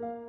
you.